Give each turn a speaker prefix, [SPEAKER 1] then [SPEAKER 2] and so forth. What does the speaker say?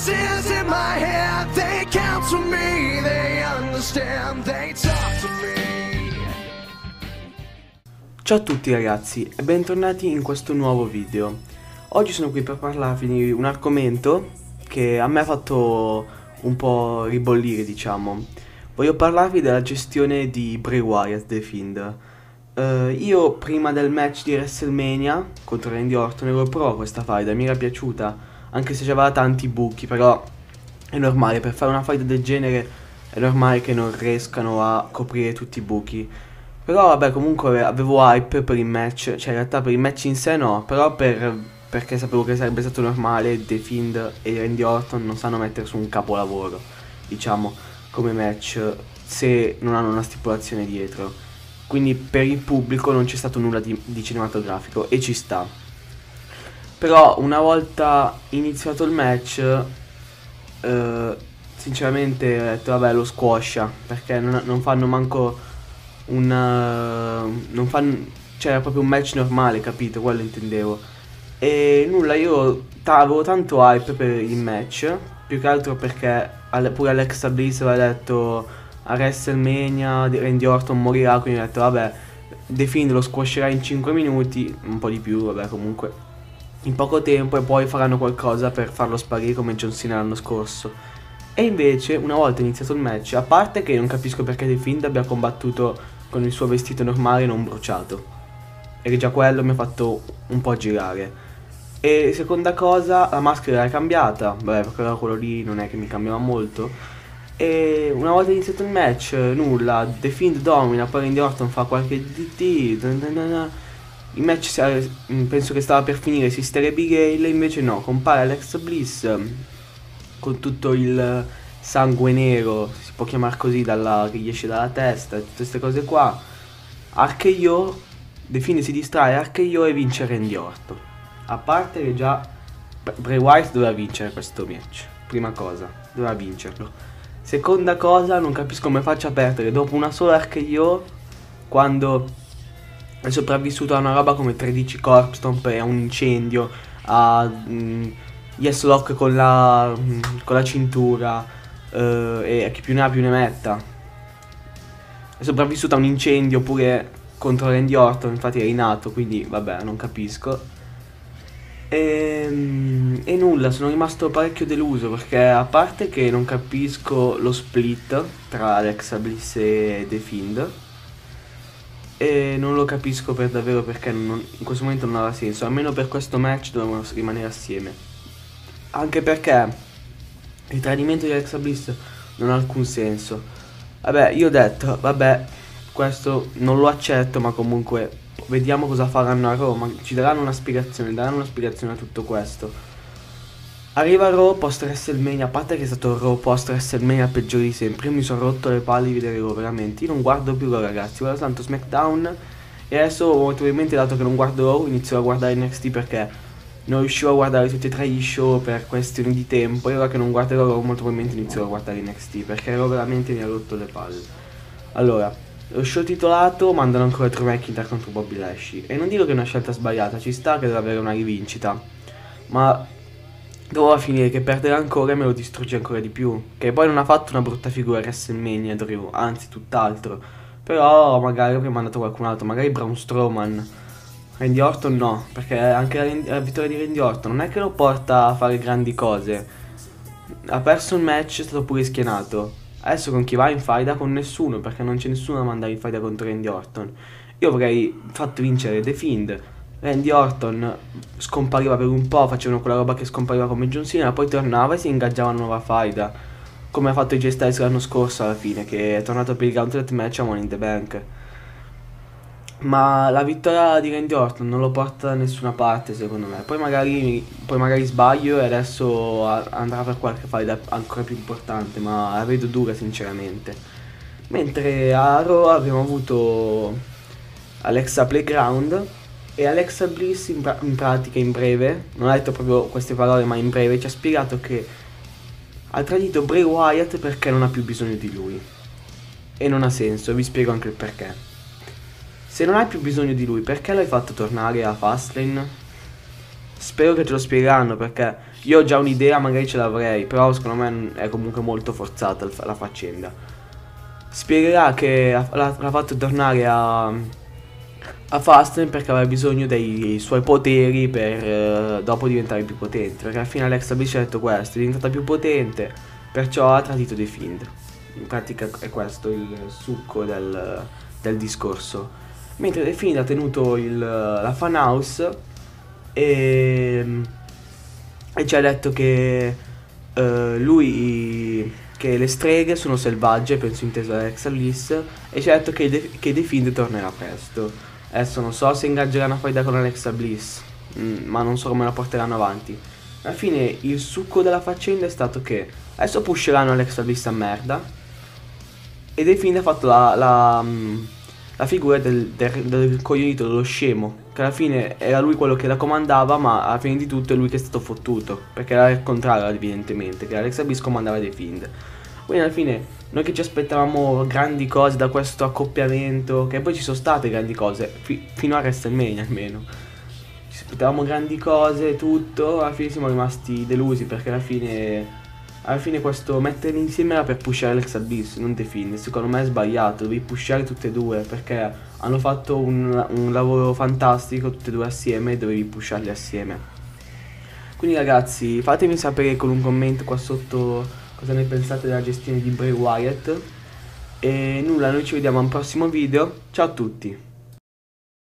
[SPEAKER 1] Voices in my head, they counsel me, they understand, they talk to me.
[SPEAKER 2] Ciao a tutti ragazzi e bentornati in questo nuovo video. Oggi sono qui per parlarvi di un argomento che a me ha fatto un po' ribollire diciamo. Voglio parlarvi della gestione di Bray Wyatt The Fiend. Uh, io prima del match di WrestleMania contro Randy Orton ero pro questa faida, mi era piaciuta, anche se c'aveva tanti buchi, però è normale, per fare una fight del genere è normale che non riescano a coprire tutti i buchi. Però vabbè comunque avevo hype per il match, cioè in realtà per il match in sé no, però per, perché sapevo che sarebbe stato normale, The Fiend e Randy Orton non sanno mettere su un capolavoro, diciamo, come match se non hanno una stipulazione dietro quindi per il pubblico non c'è stato nulla di, di cinematografico e ci sta. Però una volta iniziato il match, eh, sinceramente ho detto vabbè lo squascia, perché non, non fanno manco un... Uh, non fanno... Cioè era proprio un match normale, capito? Quello intendevo. E nulla, io avevo tanto hype per il match, più che altro perché pure Alexa Bliss aveva detto a WrestleMania Randy Orton morirà, quindi ho detto vabbè, Define lo squascerà in 5 minuti, un po' di più, vabbè comunque, in poco tempo e poi faranno qualcosa per farlo sparire come John Cena l'anno scorso. E invece, una volta iniziato il match, a parte che non capisco perché The Fiend abbia combattuto con il suo vestito normale non bruciato. E già quello mi ha fatto un po' girare. E seconda cosa, la maschera è cambiata. Vabbè, perché quello lì non è che mi cambiava molto. E una volta iniziato il match, nulla, The Fiend domina, poi Randy Orton fa qualche DT, il match mm, penso che stava per finire, esiste Abigail, invece no, compare Alex Bliss con tutto il sangue nero, si può chiamare così, dalla, che gli esce dalla testa, tutte queste cose qua. Archeio, The Fiend si distrae, Archeio e vince Randy Orton. A parte che già Bray Wyatt doveva vincere questo match, prima cosa, doveva vincerlo. Seconda cosa, non capisco come faccia a perdere dopo una sola RKO quando è sopravvissuto a una roba come 13 Corp Stomp e a un incendio, a mm, Yes Lock con la, mm, con la cintura uh, e chi più ne ha più ne metta. È sopravvissuto a un incendio pure contro Randy Orton, infatti è rinato, quindi vabbè, non capisco. E, ehm, e, nulla, sono rimasto parecchio deluso perché a parte che non capisco lo split tra Alexa Bliss e The Fiend e non lo capisco per davvero perché non, in questo momento non aveva senso, almeno per questo match dovevano rimanere assieme. Anche perché il tradimento di Alexa Bliss non ha alcun senso. Vabbè, io ho detto, vabbè, questo non lo accetto, ma comunque vediamo cosa faranno a Roma. Ci daranno una spiegazione, daranno una spiegazione a tutto questo. Arriva Raw post WrestleMania, a parte che è stato Raw post WrestleMania peggiore di sempre. Io mi sono rotto le palle di vedere Raw veramente. Io non guardo più Raw ragazzi, guardo tanto SmackDown. E adesso molto probabilmente dato che non guardo Raw inizio a guardare NXT perché non riuscivo a guardare tutti e tre gli show per questioni di tempo. E ora che non guarderò Raw molto probabilmente inizio a guardare NXT perché Raw veramente mi ha rotto le palle. Allora, lo show titolato mandano ancora Drew McIntyre contro Bobby Lashley. E non dico che è una scelta sbagliata, ci sta che deve avere una rivincita. Ma doveva finire che perdere ancora me lo distrugge ancora di più. Che poi non ha fatto una brutta figura WrestleMania Drew, anzi tutt'altro. Però magari avrei mandato qualcun altro, magari Braun Strowman. Randy Orton no, perché anche la, la vittoria di Randy Orton non è che lo porta a fare grandi cose. Ha perso un match, è stato pure schienato. Adesso con chi va in faida? Con nessuno, perché non c'è nessuno da mandare in faida contro Randy Orton. Io avrei fatto vincere The Fiend. Randy Orton scompariva per un po', facevano quella roba che scompariva come John Cena, poi tornava e si ingaggiava una nuova faida. Come ha fatto i J Styles l'anno scorso alla fine, che è tornato per il Gauntlet match a Money in the Bank. Ma la vittoria di Randy Orton non lo porta da nessuna parte secondo me. Poi magari, poi magari sbaglio e adesso andrà per qualche fight ancora più importante, ma la vedo dura sinceramente. Mentre a Raw abbiamo avuto Alexa Playground e Alexa Bliss in, pra in pratica in breve, non ha detto proprio queste parole ma in breve, ci ha spiegato che ha tradito Bray Wyatt perché non ha più bisogno di lui. E non ha senso, vi spiego anche il perché. Se non hai più bisogno di lui, perché l'hai fatto tornare a Fastlane? Spero che te lo spiegheranno perché Io ho già un'idea, magari ce l'avrei, però secondo me è comunque molto forzata la faccenda. Spiegherà che l'ha fatto tornare a, a Fasten perché aveva bisogno dei suoi poteri per uh, dopo diventare più potente. Perché alla fine Alexa Bliss ha detto questo, è diventata più potente, perciò ha tradito The Fiend. In pratica è questo il succo del, del discorso. Mentre The Fiend ha tenuto il, la fan house e e ci ha detto che uh, lui che le streghe sono selvagge, penso inteso da Alexa Bliss, e ci ha detto che, De- che The Fiend tornerà presto. Adesso non so se ingaggeranno a faida con Alexa Bliss, mm, ma non so come la porteranno avanti. Alla fine il succo della faccenda è stato che adesso pusheranno Alexa Bliss a merda e The Fiend ha fatto la, la, mm, la figura del, del, del coglionito, dello scemo, che alla fine era lui quello che la comandava, ma alla fine di tutto è lui che è stato fottuto, perché era il contrario evidentemente, che Alexa Bliss comandava dei Fiend. Quindi alla fine noi che ci aspettavamo grandi cose da questo accoppiamento, che poi ci sono state grandi cose, fi fino a WrestleMania almeno. Ci aspettavamo grandi cose, tutto, alla fine siamo rimasti delusi perché alla fine alla fine questo metterli insieme era per pushare Alex Abyss, non The Fiend. Secondo me è sbagliato, devi pushare tutte e due perché hanno fatto un, un lavoro fantastico tutte e due assieme e dovevi pusharli assieme. Quindi ragazzi fatemi sapere con un commento qua sotto cosa ne pensate della gestione di Bray Wyatt. E nulla, noi ci vediamo a un prossimo video. Ciao a tutti!